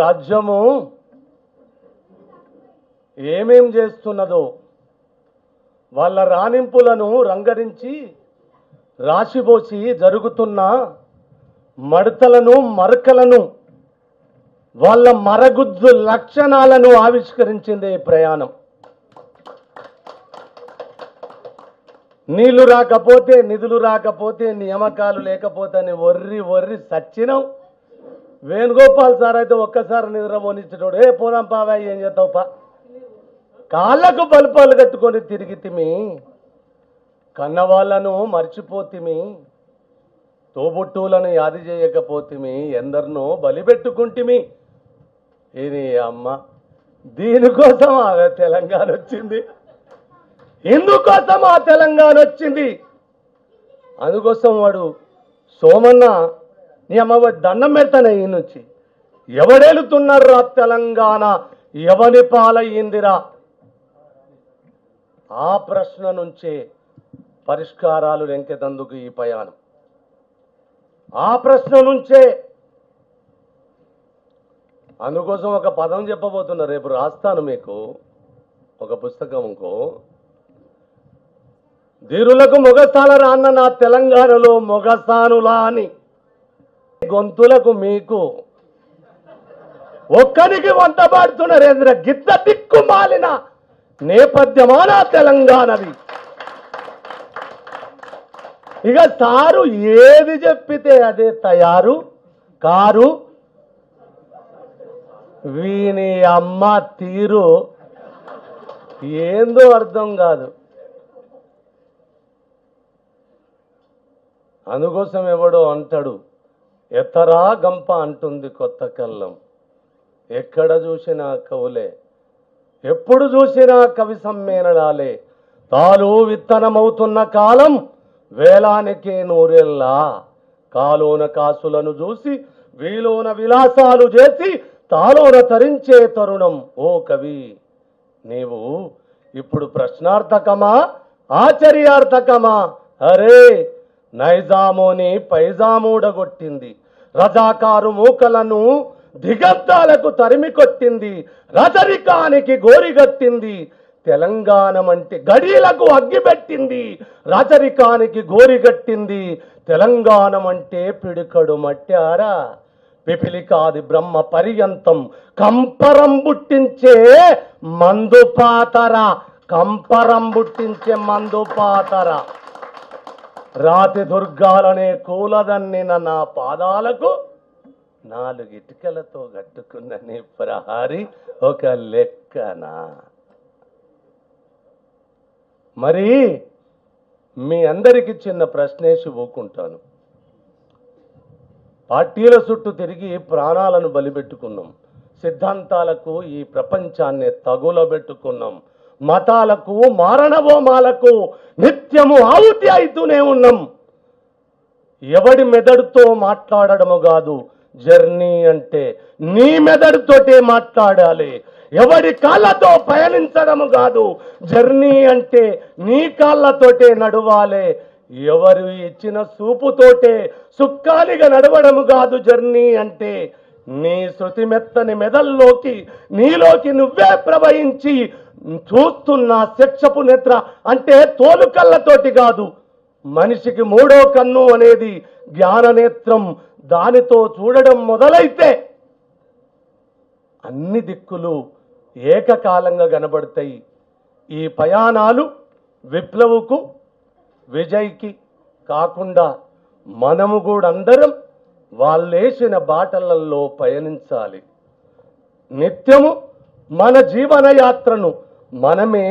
రాజ్యము ఏమేం చేస్తున్నదో వాళ్ళ రాణింపులను రంగరించి రాశిపోసి జరుగుతున్న మడతలను మరకలను వాళ్ళ మరగుజ్జు లక్షణాలను ఆవిష్కరించింది ఈ ప్రయాణం. నీళ్ళు రాకపోతే నిధులు రాకపోతే నియామకాలు లేకపోతే అని ఒర్రి ఒర్రి సచ్చినం. వేణుగోపాల్ సార్ అయితే ఒక్కసారి నిద్రపోనిచ్చేటోడు ఏ పోదాం పావా ఏం చేస్తావు పా. కాళ్ళకు బల్పాలు కట్టుకొని తిరిగితిమి కన్నవాళ్ళను మర్చిపోతిమి తోబుట్టువులను యాది చేయకపోతిమి ఎందరినో బలిపెట్టుకుంటిమి ఇది అమ్మ దీనికోసం ఆ తెలంగాణ వచ్చింది. ఇందుకోసం ఆ తెలంగాణ వచ్చింది. అందుకోసం వాడు సోమన్న నీ అమ్మ దండం పెడతానే ఈ నుంచి ఎవడేలుతున్నారా తెలంగాణ? ఎవని పాలయ్యిందిరా? ఆ ప్రశ్న నుంచే పరిష్కారాలు వెంకెతందుకు ఈ ప్రయాణం. ఆ ప్రశ్న నుంచే అందుకోసం ఒక పదం చెప్పబోతున్నా. రేపు రాస్తాను మీకు. ఒక పుస్తకం ఇంకో. ధీరులకు మొగస్థాన రాన్న నా తెలంగాణలో మొగసానులా అని గొంతులకు మీకు. ఒక్కరికి వంట పాడుతున్న రేంద్ర గిత్త దిక్కు మాలిన నేపథ్యమాన తెలంగాణది. ఇక సారు ఏది చెప్పితే అదే తయారు. కారు వీని అమ్మ తీరు ఏందో అర్థం కాదు. అందుకోసం ఎవడో అంటాడు ఎతరా గంప అంటుంది కొత్త కళ్ళం. ఎక్కడ చూసినా కవులే ఎప్పుడు చూసినా కవి సమ్మేళనాలే. తాలు విత్తనమవుతున్న కాలం వేలానికే నూరెల్లా కాలోన కాసులను చూసి వీలోన విలాసాలు చేసి తాలోన తరించే తరుణం ఓ కవి. నీవు ఇప్పుడు ప్రశ్నార్థకమా ఆచర్యార్థకమా? అరే నైజామోని పైజామూడగొట్టింది. రజాకారు మూకలను దిగద్దాలకు తరిమి కొట్టింది రజరికానికి గోరిగట్టింది తెలంగాణమంటే గడిలకు అగ్గిపెట్టింది రజరికానికి గోరిగట్టింది తెలంగాణమంటే పిడికడు మట్టారా? పిపిలికాది బ్రహ్మ పర్యంతం కంపరం బుట్టించే మందుపాతర కంపరం బుట్టించే మందుపాతర రాతి దుర్గాలనే కూలదన్నిన నా పాదాలకు నాలుగు ఇటుకలతో కట్టుకున్న నీ ప్రహారి ఒక లెక్కనా. మరి మీ అందరికి చిన్న ప్రశ్నేసి ఊకుంటాను. పార్టీల చుట్టూ తిరిగి ప్రాణాలను బలిపెట్టుకున్నాం. సిద్ధాంతాలకు ఈ ప్రపంచాన్ని తగులబెట్టుకున్నాం. మతాలకు మారణవోమాలకు నిత్యము ఆహుతి అవుతూనే ఉన్నాం. ఎవడి మెదడుతో మాట్లాడడము కాదు జర్నీ అంటే నీ మెదడుతోటే మాట్లాడాలి. ఎవడి కాళ్ళతో పయనించడము కాదు జర్నీ అంటే నీ కాళ్ళతోటే నడవాలి. ఎవరు ఇచ్చిన సూపుతోటే సుక్కాలిగా నడవడము కాదు జర్నీ అంటే నీ శృతి మెత్తని మెదల్లోకి నీలోకి నువ్వే ప్రవహించి చూస్తున్న శిక్షపు నేత్ర అంటే తోలుకళ్ళతోటి కాదు. మనిషికి మూడో కన్ను అనేది జ్ఞాననేత్రం. దానితో చూడడం మొదలైతే అన్ని దిక్కులు ఏకకాలంగా కనబడతాయి. ఈ ప్రయాణాలు విప్లవుకు విజయ్కి కాకుండా మనము కూడా అందరం వాళ్ళేసిన బాటలలో పయనించాలి. నిత్యము మన జీవన యాత్రను మనమే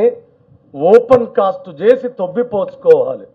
ఓపెన్ కాస్ట్ చేసి తొబ్బిపోసుకోవాలి